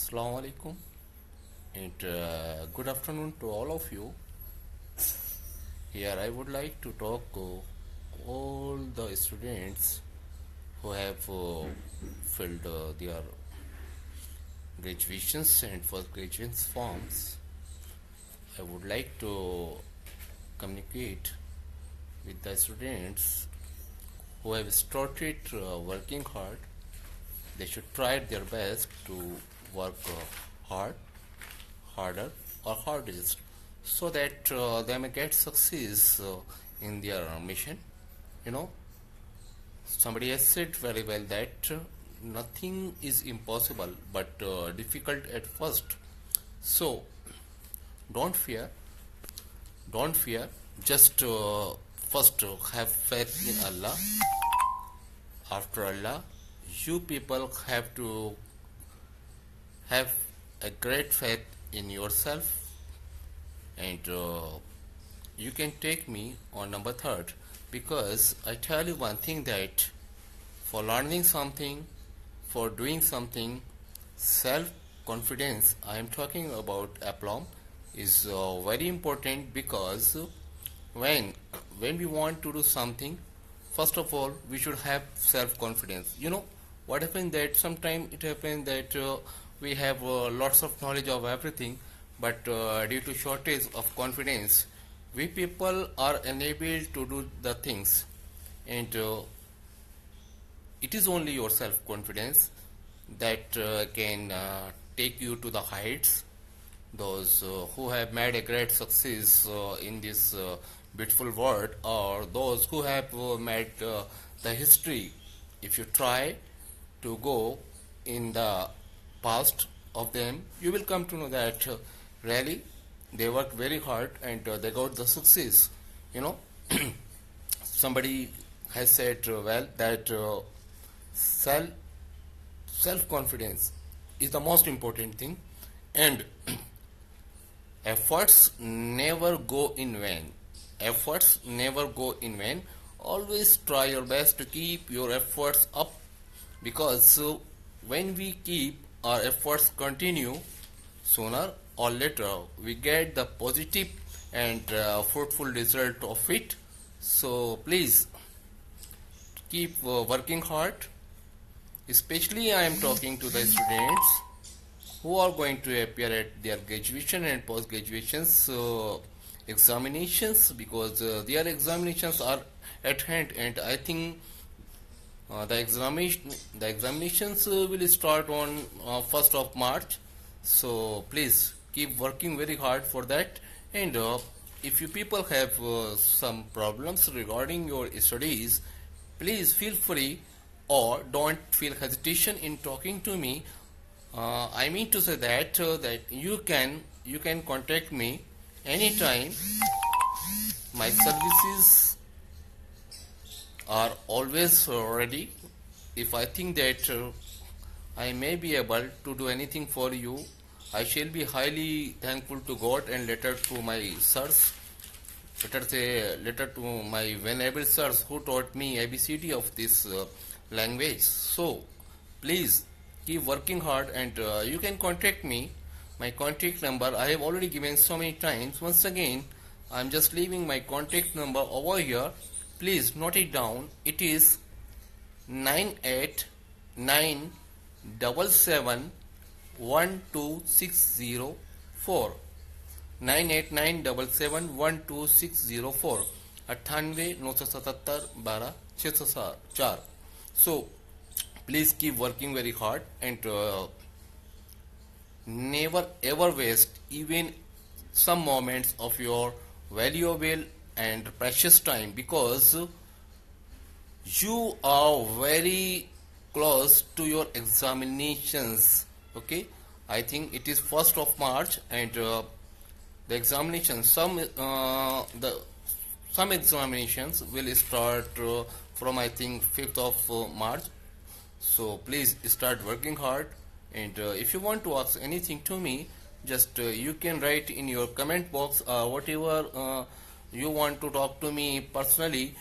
Assalamu alaikum and uh, good afternoon to all of you. Here I would like to talk uh, all the students who have uh, filled uh, their graduations and first graduations forms. I would like to communicate with the students who have started uh, working hard they should try their best to work uh, hard, harder or hardest so that uh, they may get success uh, in their mission. You know, somebody has said very well that nothing is impossible but uh, difficult at first. So, don't fear, don't fear, just uh, first uh, have faith in Allah. After Allah, you people have to have a great faith in yourself. And uh, you can take me on number third because I tell you one thing that for learning something for doing something self confidence I am talking about aplomb is uh, very important because when when we want to do something first of all we should have self confidence you know what happens that sometimes it happens that uh, we have uh, lots of knowledge of everything but uh, due to shortage of confidence we people are unable to do the things. And uh, it is only your self confidence that uh, can uh, take you to the heights. Those uh, who have made a great success in this beautiful world or those who have made the history. If you try to go in the past of them you will come to know that uh, really they worked very hard and uh, they got the success. You know somebody has said uh, well that uh, self self confidence is the most important thing and efforts never go in vain. Efforts never go in vain. Always try your best to keep your efforts up because so when we keep our efforts continue sooner or later we get the positive and uh, fruitful result of it. So please keep uh, working hard. Especially i am talking to the students who are going to appear at their graduation and post graduation uh, examinations because uh, their examinations are at hand and i think uh, the examination the examinations uh, will start on uh, 1st of march. So please keep working very hard for that. And uh, if you people have uh, some problems regarding your studies please feel free or don't feel hesitation in talking to me. I mean to say that that you can you can contact me anytime. My services are always ready. If i think that uh, i may be able to do anything for you i shall be highly thankful to god and later to my sirs. Letter say letter to my venerable sirs who taught me abcd of this uh, language. So please keep working hard and uh, you can contact me. My contact number i have already given so many times. Once again i'm just leaving my contact number over here please note it down it is 989771260 989771260 अट्ठानवे नौ सौ सतहत्तर बारह छः सौ चार सो please keep working very hard and uh, never ever waste even some moments of your valuable and precious time because you are very close to your examinations okay? I think it is 1st of march and uh, the examination some uh, the some examinations will start uh, from i think 5th of uh, march. So please start working hard and uh, if you want to ask anything to me just uh, you can write in your comment box uh, whatever you want to talk to me personally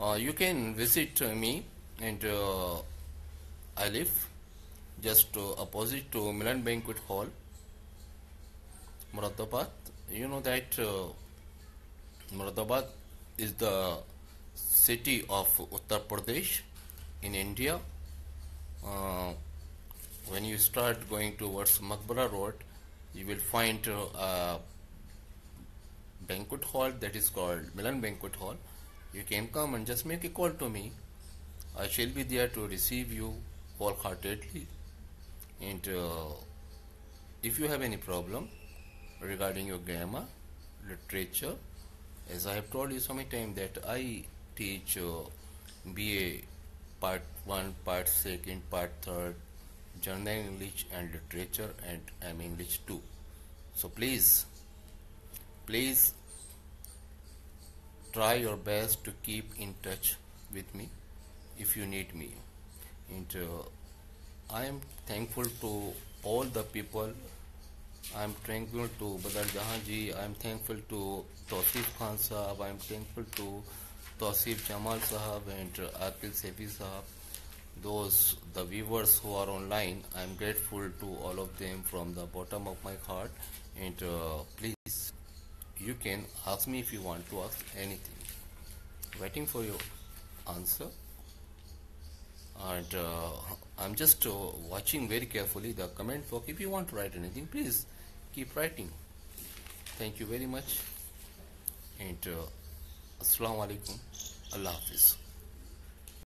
uh, you can visit me and uh, I live just uh, opposite to Milan Banquet Hall, Muradabad. You know that uh, Muradabad is the city of Uttar Pradesh in India. Uh, when you start going towards Makbara Road, you will find uh, banquet hall that is called Milan Banquet Hall. You can come and just make a call to me. I shall be there to receive you wholeheartedly. And uh, if you have any problem regarding your grammar, literature, as I have told you so many times that I teach uh, BA part 1, part 2nd, part 3rd, General English and Literature and I'm English too. So please, please try your best to keep in touch with me if you need me. And uh, I am thankful to all the people. I am thankful to Badal Jahan ji. I am thankful to Tausif Khan Sahab. I am thankful to Tausif Jamal Sahab and uh, Akil Sefi Sahab. Those the viewers who are online, I am grateful to all of them from the bottom of my heart. And uh, please, you can ask me if you want to ask anything. Waiting for your answer and uh, I'm just uh, watching very carefully the comment box. If you want to write anything, please keep writing. Thank you very much. And uh, Assalamu alaikum. Allah Hafiz.